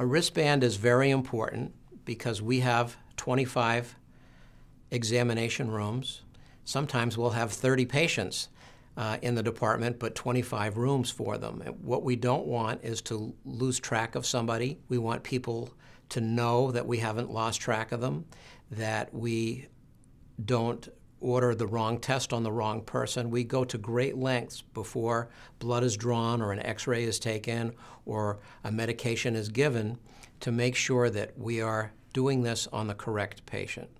A wristband is very important because we have 25 examination rooms. Sometimes we'll have 30 patients uh, in the department, but 25 rooms for them. And what we don't want is to lose track of somebody. We want people to know that we haven't lost track of them, that we don't order the wrong test on the wrong person. We go to great lengths before blood is drawn or an x ray is taken or a medication is given to make sure that we are doing this on the correct patient.